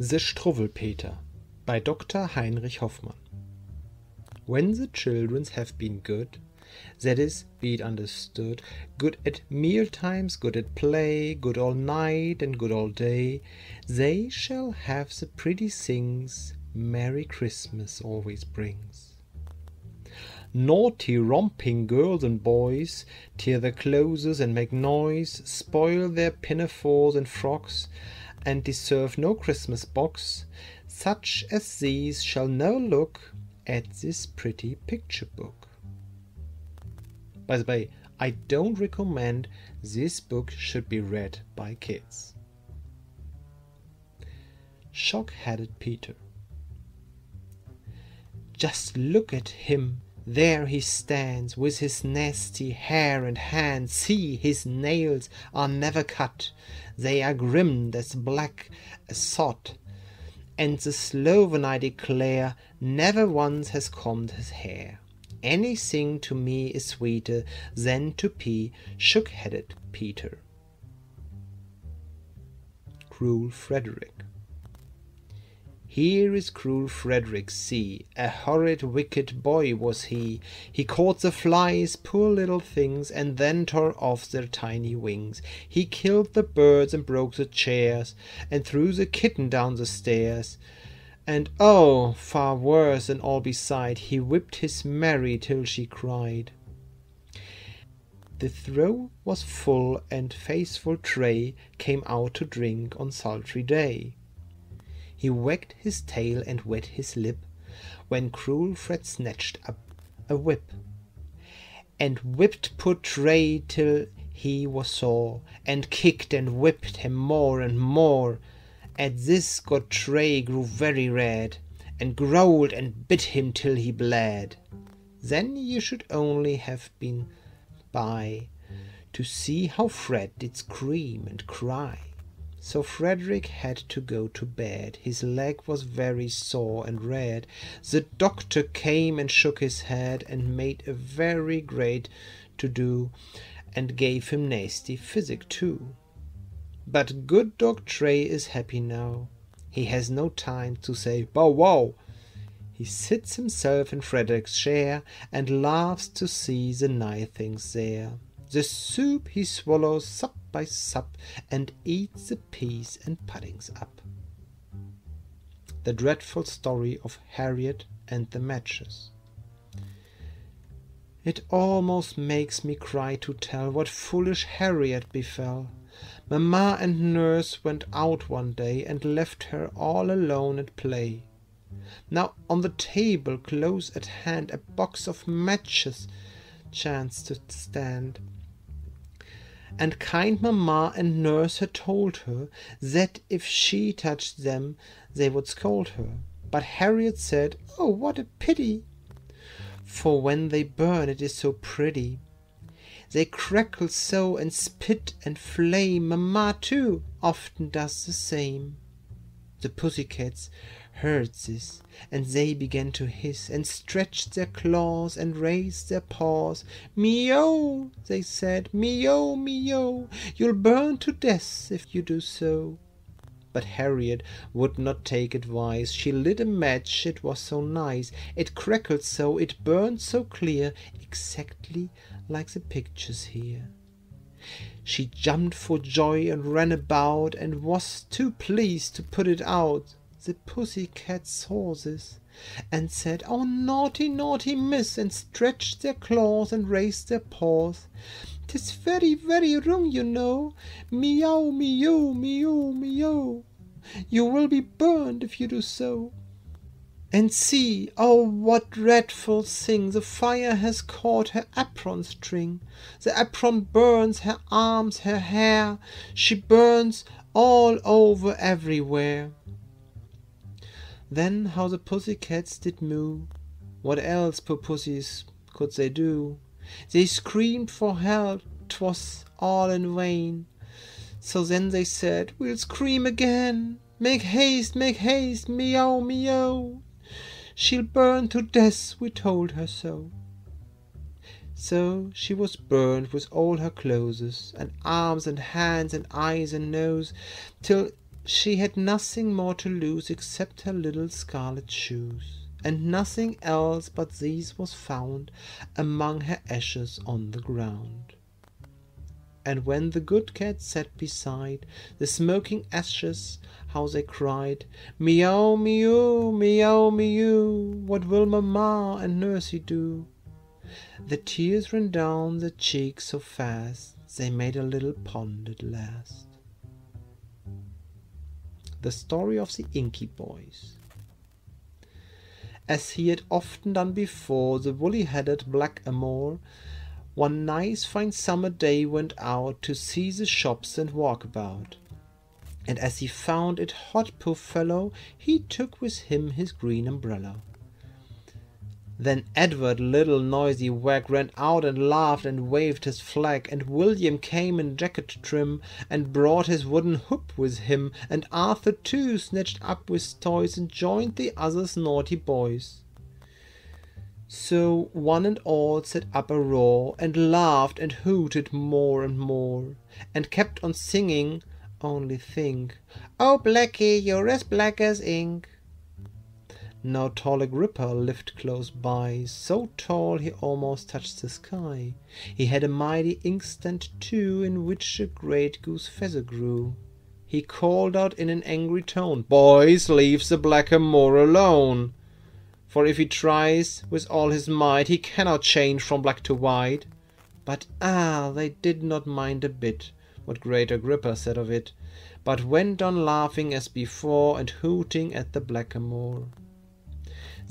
The Struwwelpeter by Dr. Heinrich Hoffmann. When the children have been good, that is, be it understood, good at meal times, good at play, good all night and good all day, they shall have the pretty things Merry Christmas always brings. Naughty romping girls and boys tear their clothes and make noise, spoil their pinafores and frocks, and deserve no Christmas box, such as these shall never look at this pretty picture book. By the way, I don't recommend this book should be read by kids. Shock-headed Peter Just look at him there he stands with his nasty hair and hands. See, his nails are never cut, they are grimmed as black as sod. And the Sloven, I declare, never once has combed his hair. Anything to me is sweeter than to pee shook-headed Peter. Cruel Frederick here is cruel Frederick, see, a horrid wicked boy was he. He caught the flies, poor little things, and then tore off their tiny wings. He killed the birds and broke the chairs, and threw the kitten down the stairs. And oh, far worse than all beside, he whipped his Mary till she cried. The throw was full, and faithful Tray came out to drink on sultry day. He wagged his tail and wet his lip, When cruel Fred snatched up a whip, And whipped poor Tray till he was sore, And kicked and whipped him more and more. At this good Tray grew very red, And growled and bit him till he bled. Then you should only have been by To see how Fred did scream and cry. So Frederick had to go to bed, His leg was very sore and red. The doctor came and shook his head, And made a very great to do, And gave him nasty physic too. But good dog Tray is happy now, He has no time to say bow wow. He sits himself in Frederick's chair, And laughs to see the nice things there. The soup he swallows sup by sup, And eats the peas and puddings up. The dreadful story of Harriet and the matches. It almost makes me cry to tell What foolish Harriet befell. Mamma and nurse went out one day, And left her all alone at play. Now on the table close at hand A box of matches chanced to stand and kind mamma and nurse had told her that if she touched them they would scold her. But Harriet said, Oh, what a pity! For when they burn it is so pretty. They crackle so and spit and flame, Mamma too often does the same. The pussycats heard this, and they began to hiss, and stretched their claws, and raised their paws. Meow, they said, meow, meow, you'll burn to death if you do so. But Harriet would not take advice. She lit a match, it was so nice. It crackled so, it burned so clear, exactly like the pictures here. She jumped for joy and ran about, and was too pleased to put it out. The pussy cat saw this, and said, Oh, naughty, naughty miss, and stretched their claws and raised their paws. Tis very, very wrong, you know. Meow, meow, meow, meow. You will be burned if you do so. And see, oh, what dreadful thing! The fire has caught her apron string. The apron burns her arms, her hair. She burns all over everywhere. Then how the pussy cats did moo! What else, poor pussies, could they do? They screamed for help, 'twas all in vain. So then they said, We'll scream again. Make haste, make haste, meow, meow. She'll burn to death, we told her so. So she was burned with all her clothes, and arms and hands and eyes and nose, till She had nothing more to lose except her little scarlet shoes, and nothing else but these was found among her ashes on the ground. And when the good cat sat beside the smoking ashes, how they cried, Meow, mew, meow, mew, what will mamma and nursie do? The tears ran down the cheeks so fast, they made a little pond at last. The story of the Inky Boys. As he had often done before, the woolly-headed black blackamoor one nice fine summer day went out to see the shops and walk about. And as he found it hot, poor fellow, he took with him his green umbrella. Then Edward, little noisy wag, ran out and laughed and waved his flag, and William came in jacket trim, and brought his wooden hoop with him, and Arthur too snatched up with toys, and joined the others naughty boys. So one and all set up a roar, and laughed and hooted more and more, and kept on singing, only think, Oh, Blackie, you're as black as ink. Now tall Agrippa lived close by, so tall he almost touched the sky. He had a mighty inkstand too, in which a great goose feather grew. He called out in an angry tone, Boys, leave the blackamoor alone! For if he tries with all his might, he cannot change from black to white. But ah, they did not mind a bit what great Agrippa said of it, but went on laughing as before, and hooting at the blackamoor.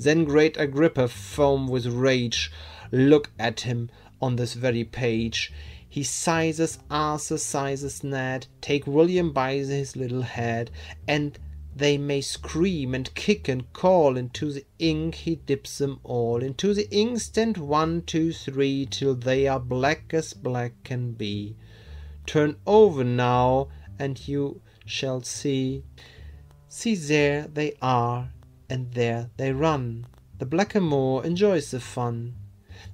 Then great Agrippa foam with rage. Look at him on this very page. He sizes Arthur, sizes Ned, take William by his little head, and they may scream and kick and call, into the ink he dips them all, into the inkstand one, two, three, till they are black as black can be. Turn over now, and you shall see. See there they are, and there they run. The blackamoor enjoys the fun.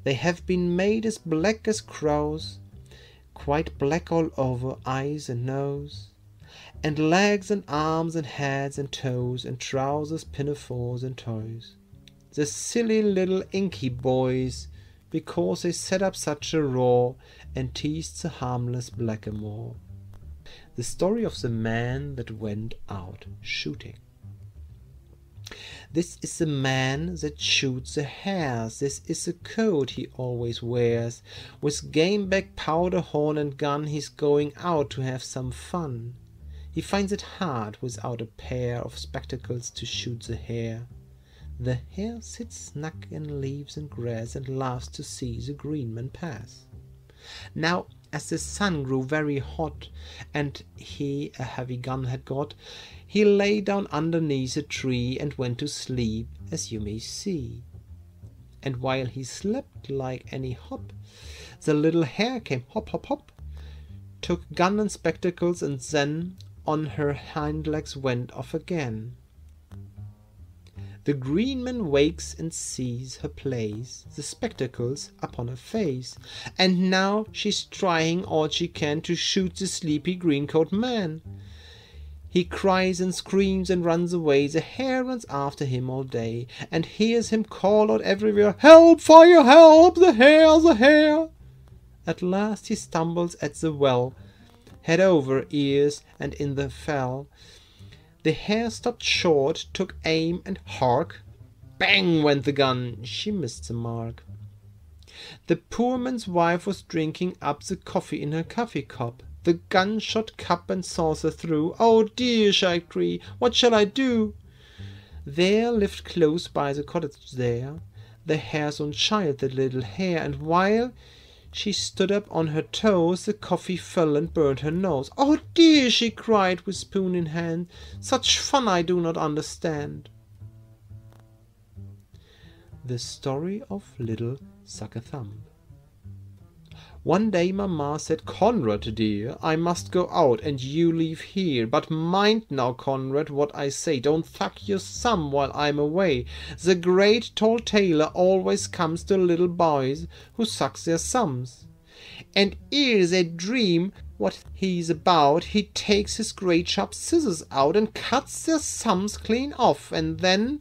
They have been made as black as crows, quite black all over, eyes and nose and legs and arms and heads and toes and trousers, pinafores and toys. The silly little inky boys, because they set up such a roar and teased the harmless blackamoor. The story of the man that went out shooting. This is the man that shoots the hares. This is the coat he always wears. With game bag, powder horn, and gun, he's going out to have some fun. He finds it hard without a pair of spectacles to shoot the hare. The hare sits snug in leaves and grass and laughs to see the green man pass. Now, as the sun grew very hot and he a heavy gun had got, he lay down underneath a tree and went to sleep, as you may see. And while he slept like any hop, the little hare came hop, hop, hop, took gun and spectacles, and then on her hind legs went off again. The green man wakes and sees her place, the spectacles upon her face, and now she's trying all she can to shoot the sleepy green-coat man. He cries and screams and runs away, the hare runs after him all day, and hears him call out everywhere, Help, fire, help, the hare, the hare! At last he stumbles at the well, head over ears and in the fell. The hare stopped short, took aim, and hark! Bang went the gun. She missed the mark. The poor man's wife was drinking up the coffee in her coffee cup. The gun shot cup and saucer through. Oh dear, she cried, what shall I do? There lived close by the cottage there the hare's own child, the little hare, and while she stood up on her toes, the coffee fell and burned her nose. Oh dear, she cried with spoon in hand, such fun I do not understand. The Story of Little Suck a Thumb one day mamma said, Conrad, dear, I must go out, and you leave here. But mind now, Conrad, what I say. Don't thuck your thumb while I'm away. The great tall tailor always comes to little boys who sucks their thumbs. And ere they dream what he's about, he takes his great sharp scissors out and cuts their thumbs clean off, and then,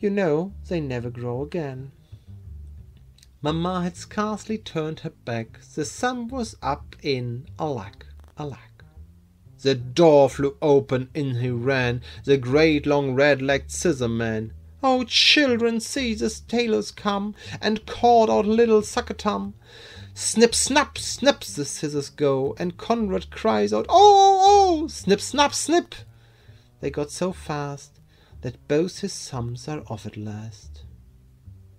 you know, they never grow again. Mamma had scarcely turned her back, the sun was up in, alack, alack. The door flew open, in he ran, the great long red-legged scissor man. Oh, children, see the tailors come, and called out little Suck-a-Thumb. Snip, snap, snip, the scissors go, and Conrad cries out, Oh, oh, oh, snip, snap, snip. They got so fast that both his thumbs are off at last.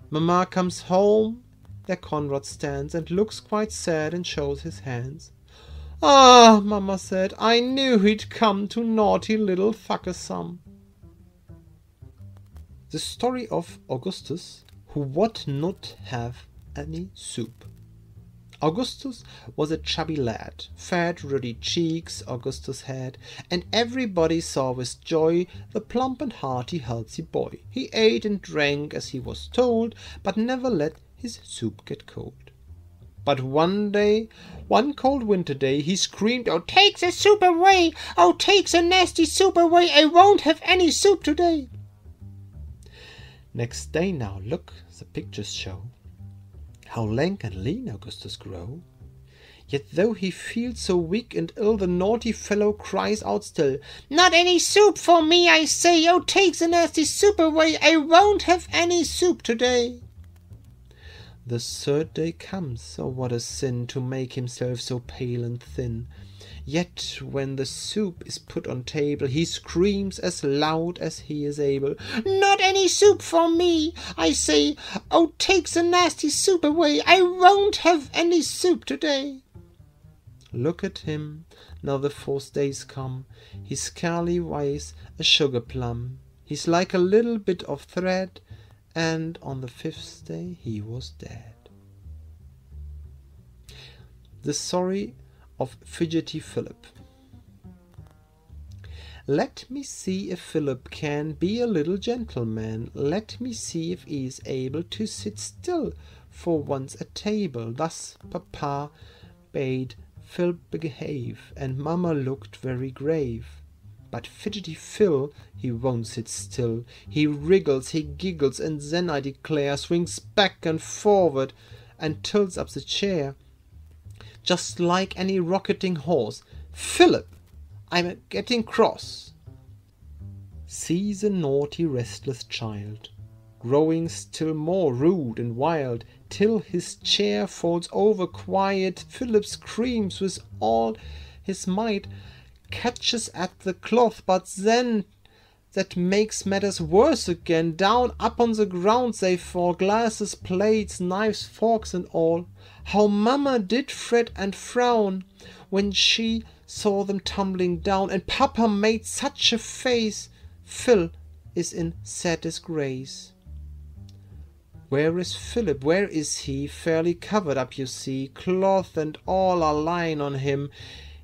Mamma comes home, there Conrad stands, and looks quite sad and shows his hands. Ah, Mamma said, I knew he'd come to naughty little Suck-a-Thumb. The story of Augustus, who would not have any soup. Augustus was a chubby lad, fat, ruddy cheeks Augustus had, and everybody saw with joy the plump and hearty, healthy boy. He ate and drank as he was told, but never let his soup get cold. But one day, one cold winter day, he screamed, Oh, take the soup away! Oh, take the nasty soup away! I won't have any soup today! Next day now, look, the pictures show How lank and lean Augustus grow. Yet though he feels so weak and ill, The naughty fellow cries out still, Not any soup for me, I say! Oh, take the nasty soup away! I won't have any soup today! The third day comes, oh what a sin To make himself so pale and thin! Yet when the soup is put on table, He screams as loud as he is able, Not any soup for me, I say! Oh, take the nasty soup away! I won't have any soup today! Look at him, now the fourth day's come, He scarcely weighs a sugar plum, He's like a little bit of thread, And on the fifth day he was dead. The Story of Fidgety Philip Let me see if Philip can Be a little gentleman, Let me see if he is able To sit still for once at table. Thus papa bade Phil behave, And mamma looked very grave. But Fidgety Phil, he won't sit still, He wriggles, he giggles, and then I declare Swings back and forward, and tilts up the chair just like any rocketing horse. Philip, I'm getting cross. See the naughty restless child, growing still more rude and wild, till his chair falls over quiet. Philip screams with all his might, catches at the cloth, but then that makes matters worse again. Down upon the ground they fall, glasses, plates, knives, forks, and all. How mamma did fret and frown when she saw them tumbling down, and papa made such a face. Phil is in sad disgrace. Where is Philip? Where is he? Fairly covered up, you see. Cloth and all are lying on him.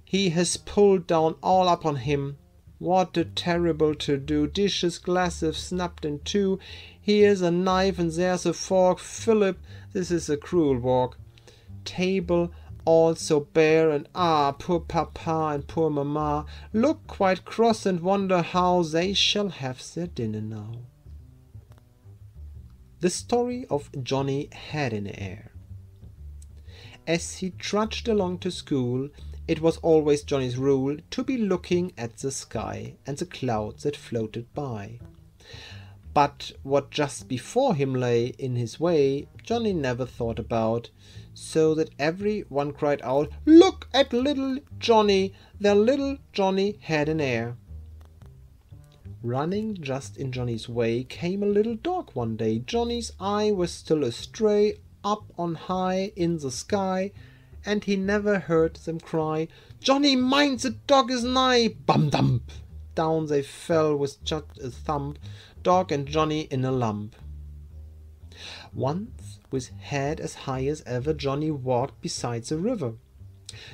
He has pulled down all upon him. What a terrible to do! Dishes, glasses snapped in two. Here's a knife and there's a fork. Philip, this is a cruel walk. Table all so bare, and ah, poor papa and poor mamma look quite cross and wonder how they shall have their dinner now. The story of Johnny Head in Air. As he trudged along to school, it was always Johnny's rule to be looking at the sky and the clouds that floated by. But what just before him lay in his way, Johnny never thought about, so that every one cried out, Look at little Johnny! There little Johnny Head-in-Air. Running just in Johnny's way came a little dog one day. Johnny's eye was still astray, up on high in the sky, and he never heard them cry, Johnny, mind the dog is nigh! Bum dump! Down they fell with just a thump, dog and Johnny in a lump. Once, with head as high as ever, Johnny walked beside the river.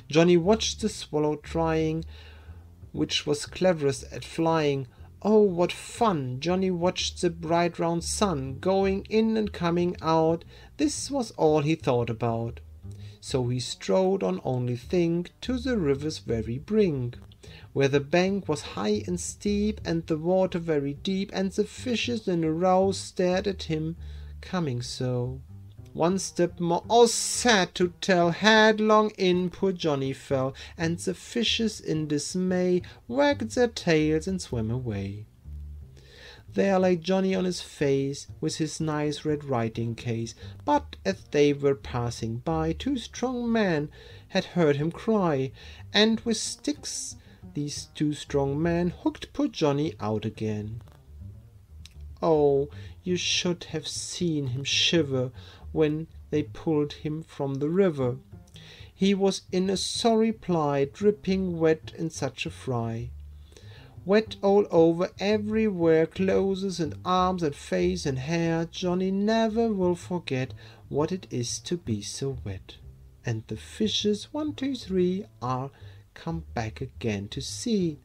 Johnny watched the swallow trying, which was cleverest at flying. Oh, what fun! Johnny watched the bright round sun going in and coming out. This was all he thought about. So he strode on only think to the river's very brink, where the bank was high and steep, and the water very deep, and the fishes in a row stared at him coming so. One step more, oh sad to tell, headlong in poor Johnny fell, and the fishes in dismay wagged their tails and swam away. There lay Johnny on his face, with his nice red writing case, but as they were passing by, two strong men had heard him cry, and with sticks these two strong men hooked poor Johnny out again. Oh, you should have seen him shiver when they pulled him from the river. He was in a sorry plight, dripping wet in such a fry. Wet all over everywhere, clothes and arms and face and hair. Johnny never will forget what it is to be so wet. And the fishes, one, two, three, are come back again to see.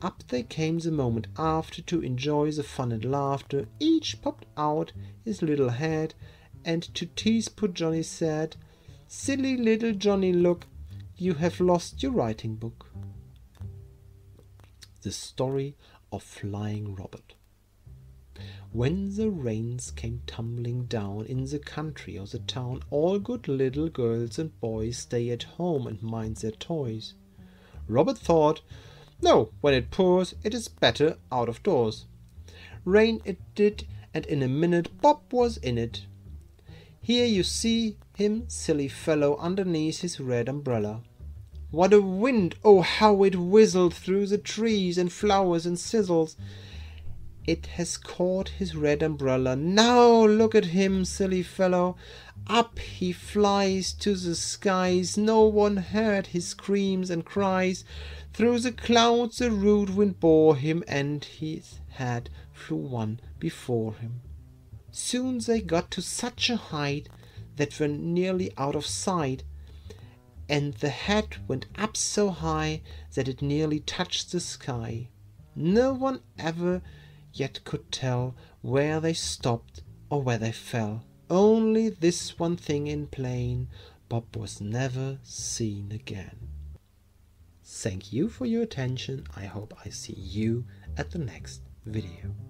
Up they came the moment after to enjoy the fun and laughter. Each popped out his little head and to tease poor Johnny said, Silly little Johnny, look, you have lost your writing book. The Story of Flying Robert When the rains came tumbling down in the country or the town, all good little girls and boys stay at home and mind their toys. Robert thought, No, when it pours, it is better out of doors. Rain it did, and in a minute Bob was in it. Here you see him, silly fellow, underneath his red umbrella. What a wind! Oh, how it whistled through the trees and flowers and sizzles! It has caught his red umbrella. Now look at him, silly fellow! Up he flies to the skies. No one heard his screams and cries. Through the clouds the rude wind bore him, and his head flew one before him. Soon they got to such a height that were nearly out of sight, and the head went up so high that it nearly touched the sky. No one ever yet could tell where they stopped or where they fell. Only this one thing in plain, Bob was never seen again. Thank you for your attention. I hope I see you at the next video.